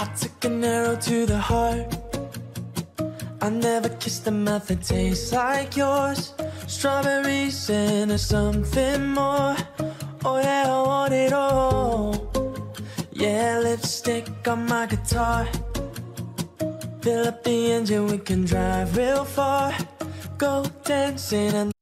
I took an arrow to the heart. I never kissed a mouth that tastes like yours. Strawberries and something more. Oh yeah, I want it all. Yeah, lipstick on my guitar. Fill up the engine, we can drive real far. Go dancing and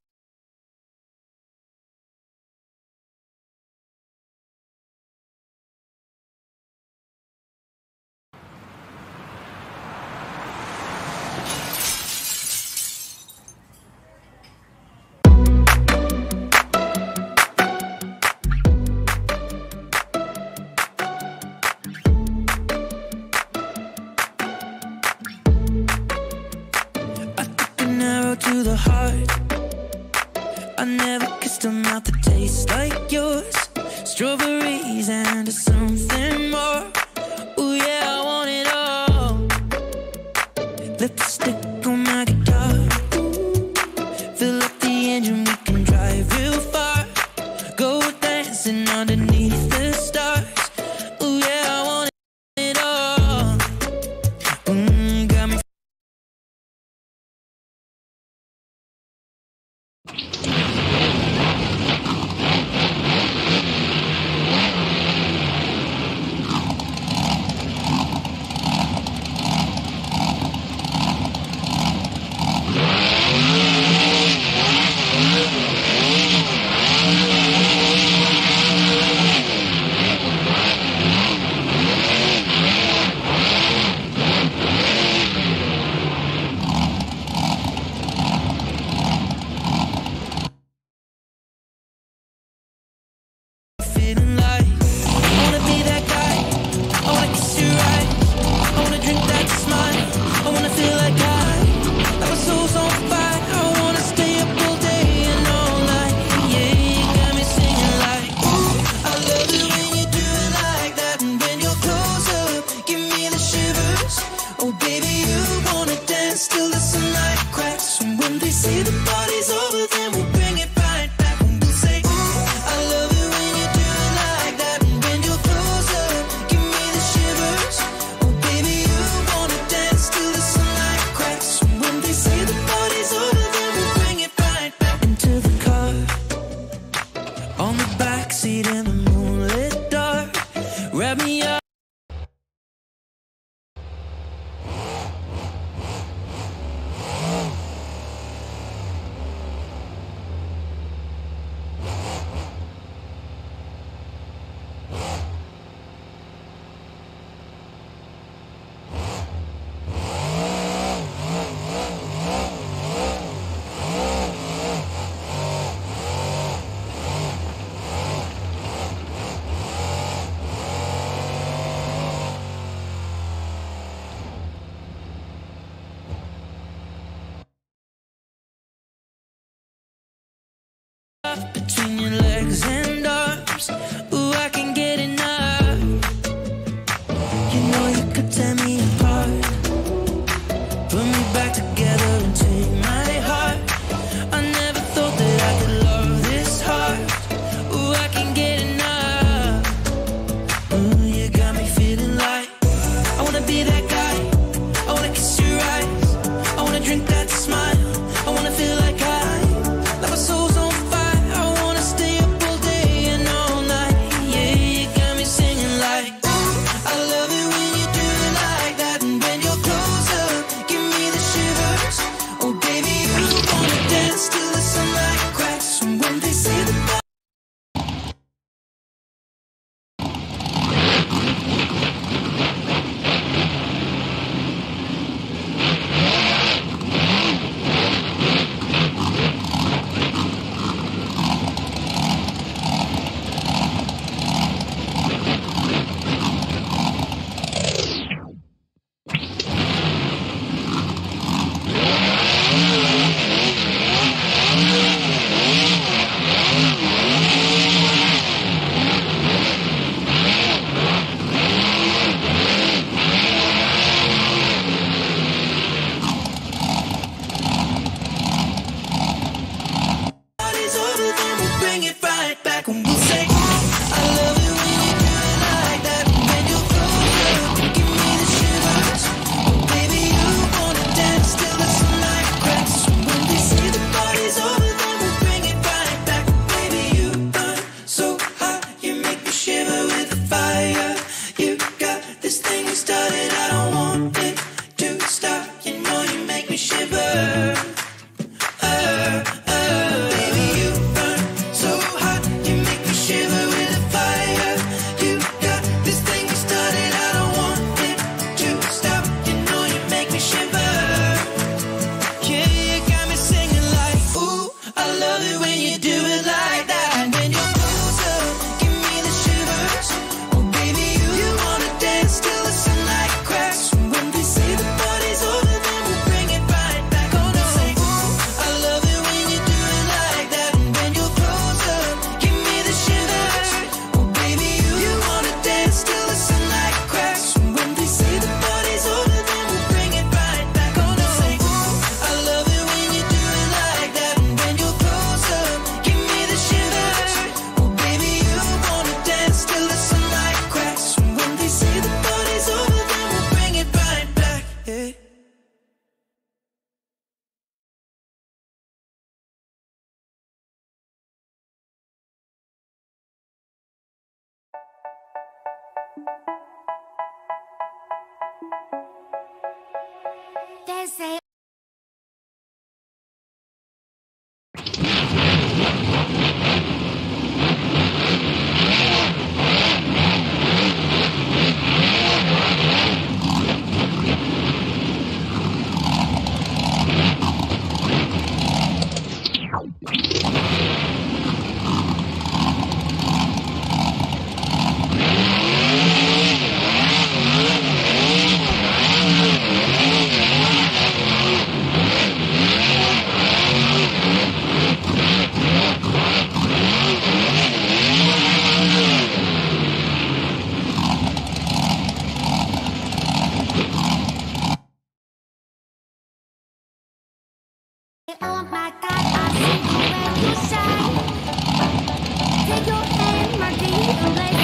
hand,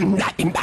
Move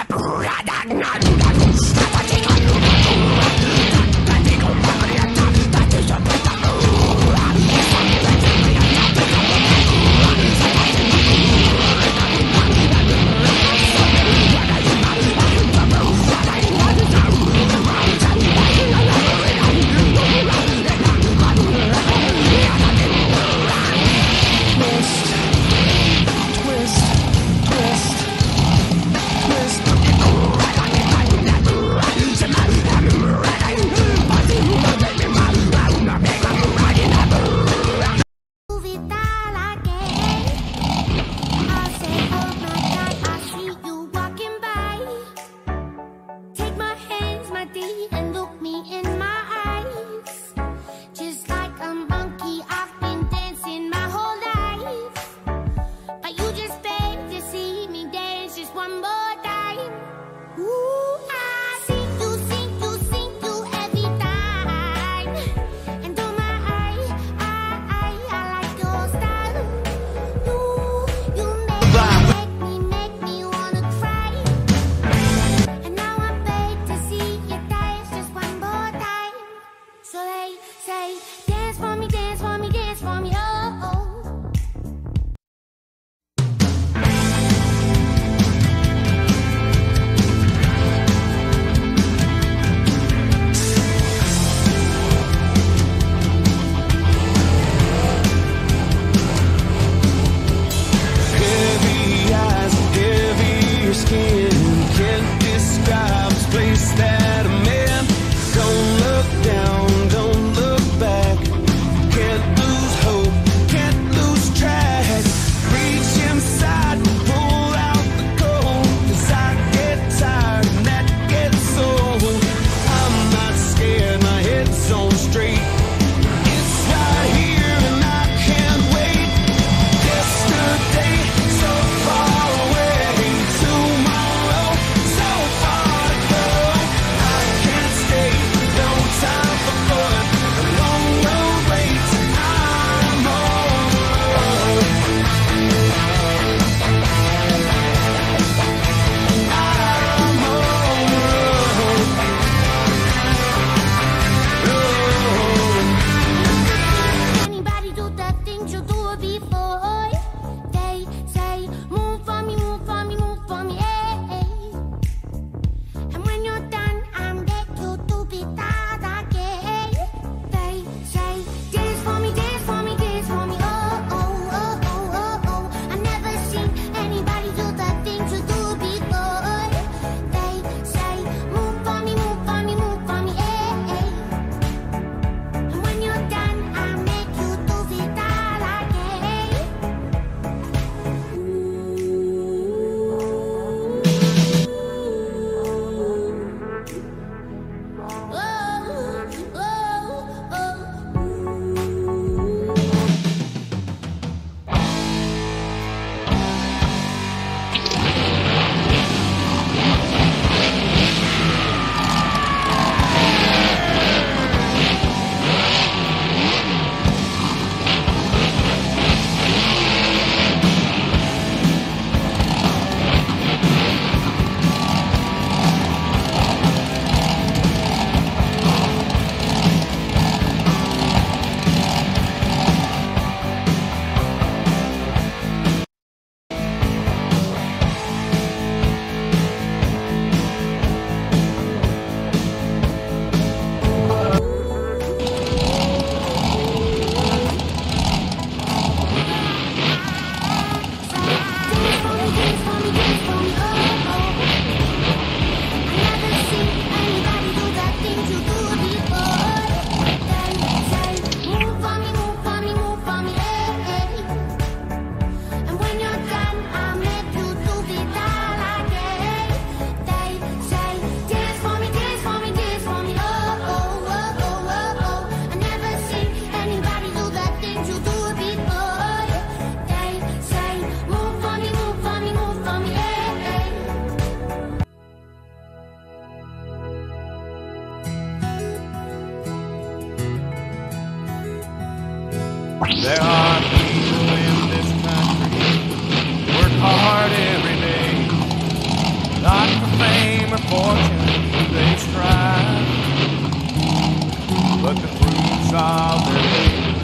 but the fruits of their labor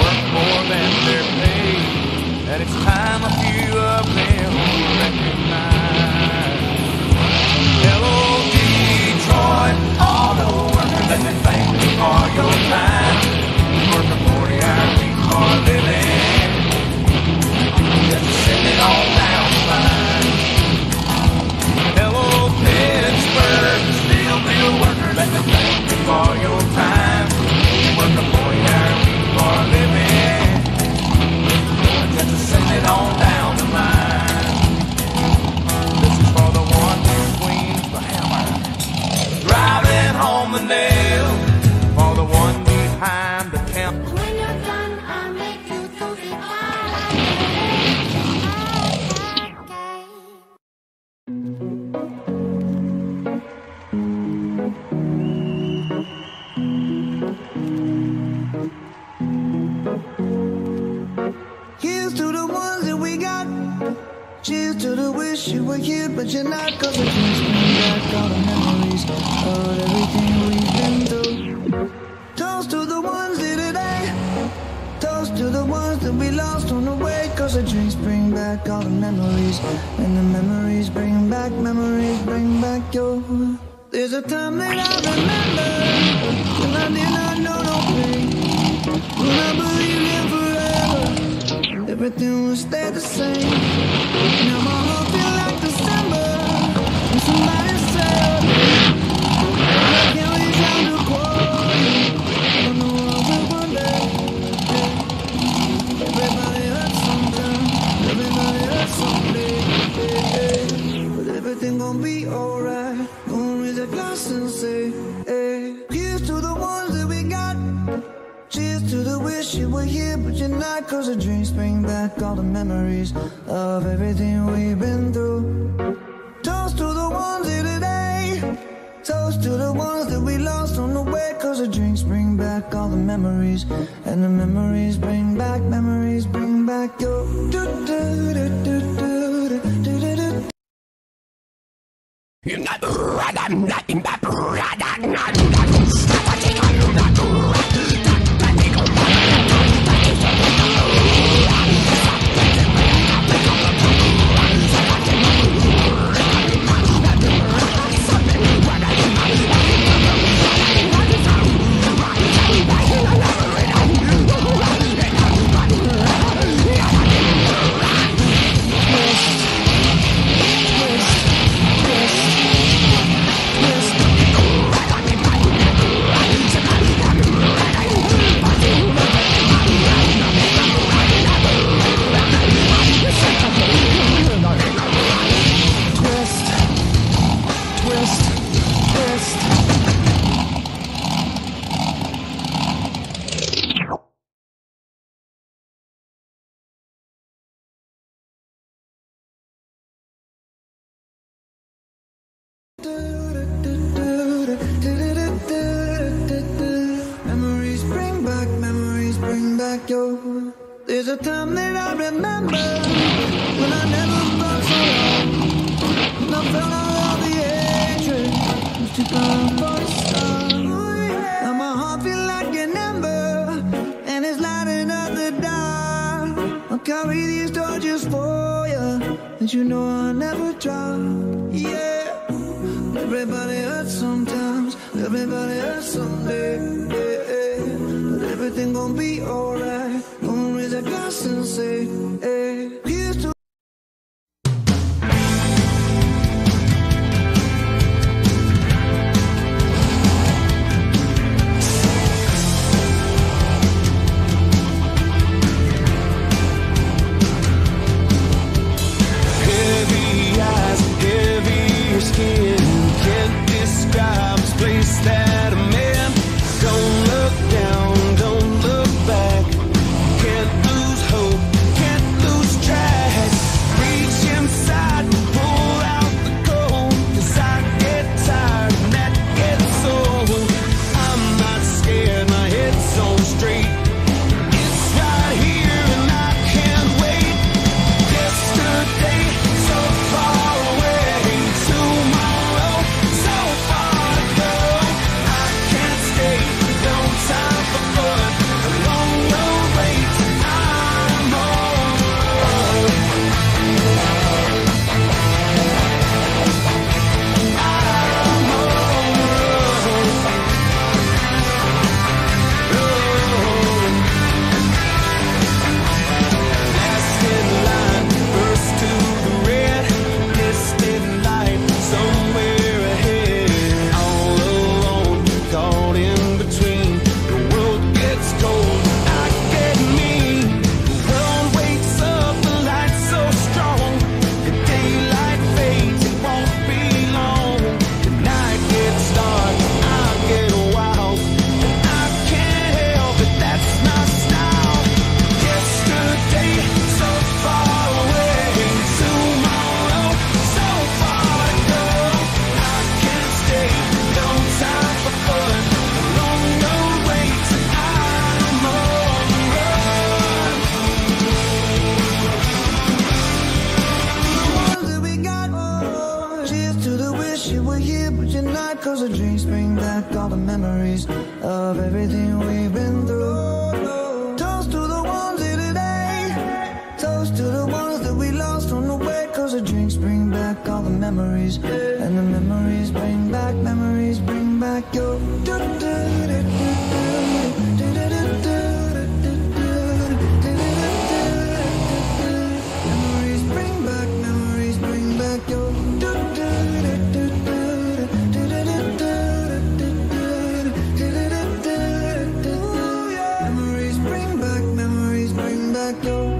worth more than their pay, and it's time a few of them recognize. Hello, Detroit, all the workers that they thank you for your time. Working 40 hour week for a living. Just send it all on down you're not. Cause the drinks bring back all the memories of everything we've been through. Toast to the ones here today. Toast to the ones that we lost on the way. Cause the drinks bring back all the memories. And the memories bring back, memories bring back your. There's a time that I remember when I did not know no pain. When I believed in forever, everything would stay the same. Now Memories bring back, memories bring back your. There's a time that I remember when I never felt so long. When I felt all the hatred was too powerful the sun. Now my heart feel like an ember, and it's lighting up the dark. I'll carry these torches for you, and you know I'll never drop. Yeah. Everybody hurts sometimes, everybody hurts someday. Yeah, yeah. But everything gon' be alright. Gonna raise a glass and say, hey, bring back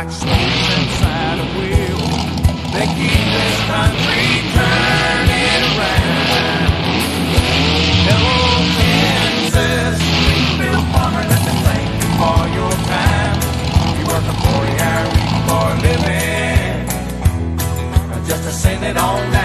like snakes inside a wheel. They keep this country turning around. Hello, Kansas. wheatfield farmer. Let me thank you for your time. You work a 40 hour week for a living. Just to send it on down.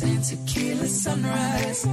The tequila sunrise.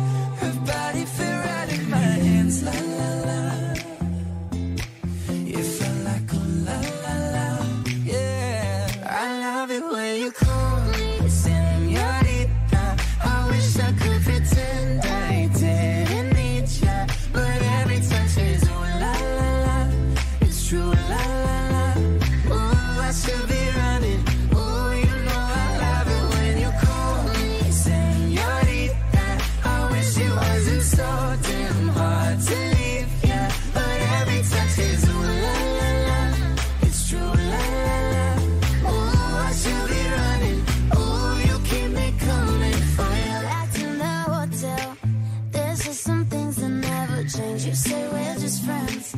Change. You say we're just friends,